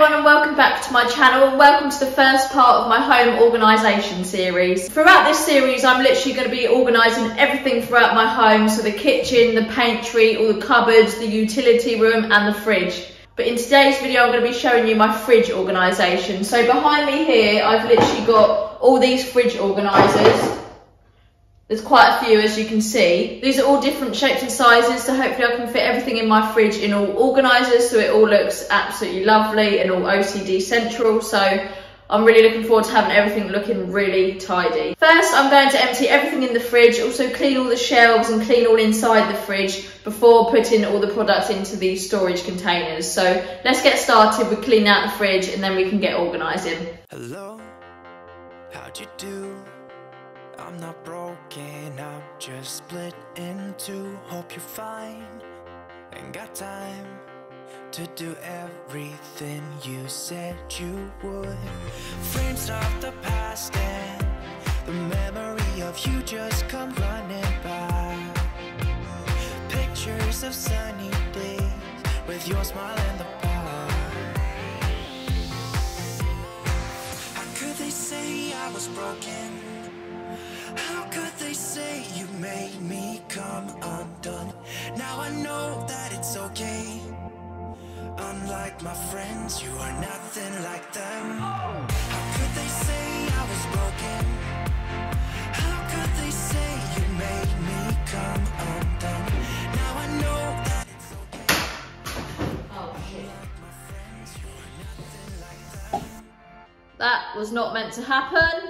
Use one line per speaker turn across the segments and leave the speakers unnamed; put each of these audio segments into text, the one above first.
everyone and welcome back to my channel and welcome to the first part of my home organisation series. Throughout this series I'm literally going to be organising everything throughout my home, so the kitchen, the pantry, all the cupboards, the utility room and the fridge. But in today's video I'm going to be showing you my fridge organisation. So behind me here I've literally got all these fridge organisers. There's quite a few as you can see. These are all different shapes and sizes so hopefully I can fit everything in my fridge in all organisers so it all looks absolutely lovely and all OCD central. So I'm really looking forward to having everything looking really tidy. First, I'm going to empty everything in the fridge, also clean all the shelves and clean all inside the fridge before putting all the products into these storage containers. So let's get started with cleaning out the fridge and then we can get organising.
Hello, how'd you do? I'm not broken, I'm just split in two. Hope you're fine, ain't got time to do everything you said you would. Frames of the past and the memory of you just come running by. Pictures of sunny days with your smile in the park. How could they say I was broken? How could they say you made me come undone? Now I know that it's okay. Unlike my friends, you are nothing like them. How could they say I was broken? How could they say you made me come undone? Now I know that it's okay. Oh, like them.
That was not meant to happen.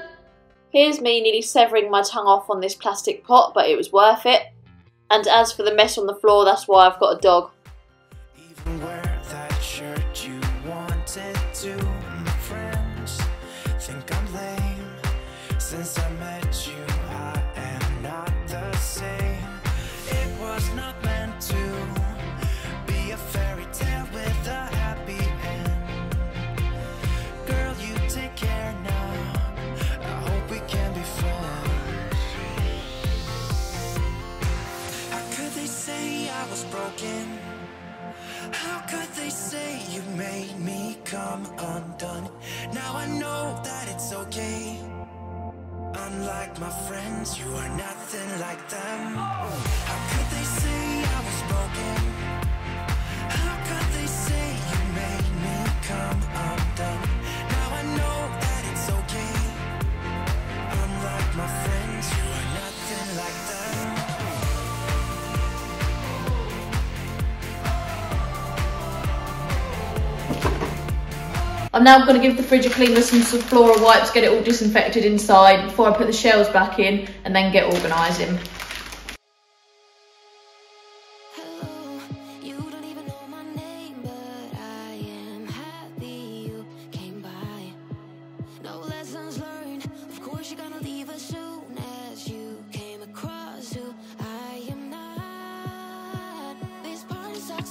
Here's me nearly severing my tongue off on this plastic pot, but it was worth it. And as for the mess on the floor, that's why I've got a dog.
Broken? How could they say you made me come undone? Now I know that it's okay. Unlike my friends, you are nothing like them. How could they say I
I'm now going to give the fridge a clean with some Flora wipes, get it all disinfected inside before I put the shelves back in and then get organising.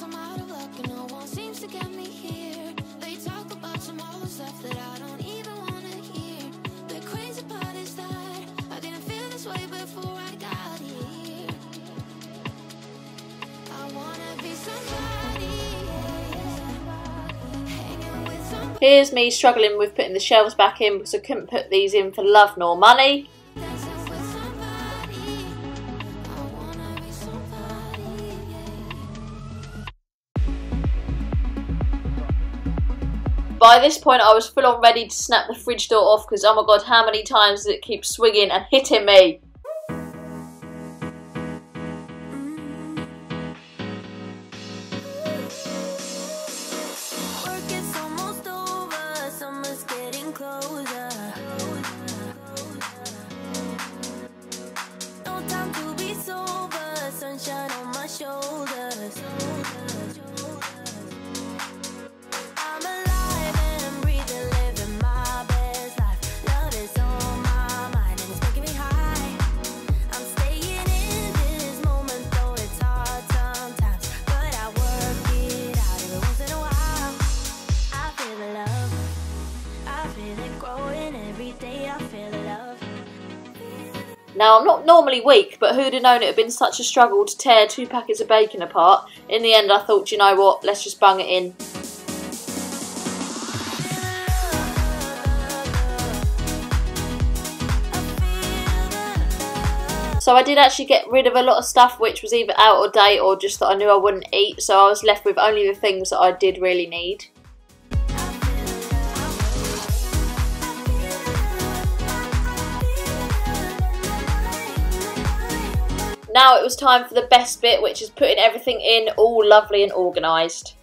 I'm out of luck, and no one seems to get me here.
Here's me struggling with putting the shelves back in because I couldn't put these in for love nor money. By this point I was full on ready to snap the fridge door off because oh my god how many times does it keep swinging and hitting me. Now, I'm not normally weak, but who'd have known it had been such a struggle to tear two packets of bacon apart? In the end, I thought, you know what, let's just bung it in. So I did actually get rid of a lot of stuff which was either out of date or just that I knew I wouldn't eat, so I was left with only the things that I did really need. Now it was time for the best bit, which is putting everything in all lovely and organised.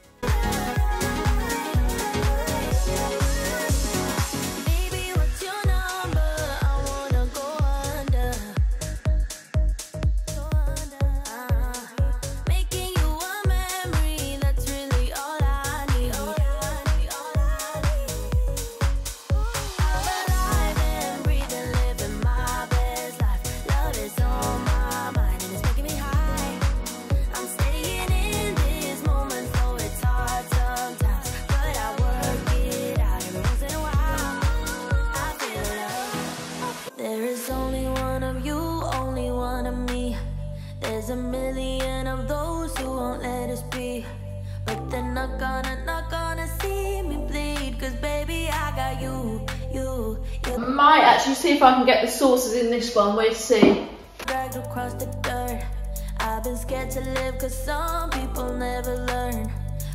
A million of those who won't let us be. But they're not gonna, not gonna see me bleed. Cause baby, I got you, you, you.
Might actually see if I can get the sauces in this one. We'll see.
dragged across the dirt. I've been scared to live cause some people never learn.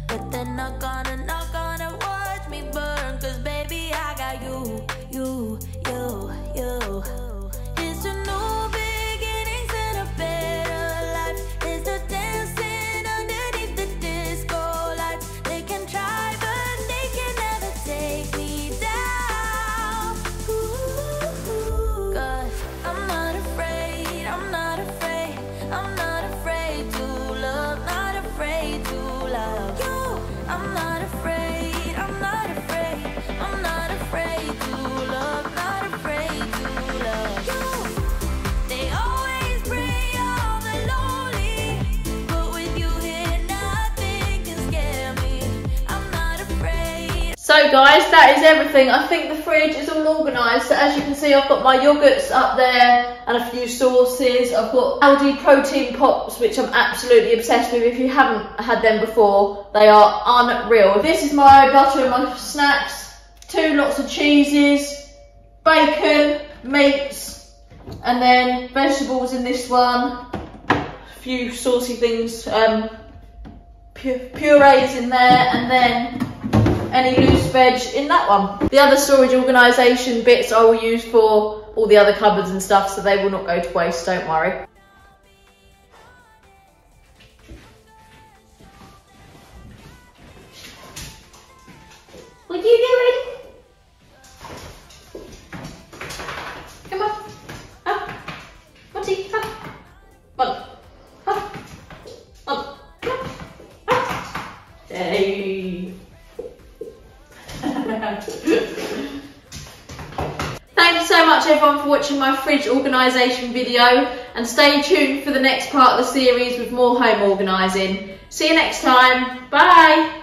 But they're not gonna, not gonna watch me burn. Cause baby, I got you, you, you, you.
So guys, that is everything. I think the fridge is all organised. So as you can see, I've got my yogurts up there and a few sauces. I've got Aldi protein pops, which I'm absolutely obsessed with. If you haven't had them before, they are unreal. This is my butter and my snacks. Two lots of cheeses, bacon, meats, and then vegetables in this one. A few saucy things, um, pu- purees in there, and then any loose veg in that one. The other storage organisation bits I will use for all the other cupboards and stuff so they will not go to waste, don't worry. Are you doing? Come Thank you so much everyone for watching my fridge organisation video and stay tuned for the next part of the series with more home organising. See you next time. Bye.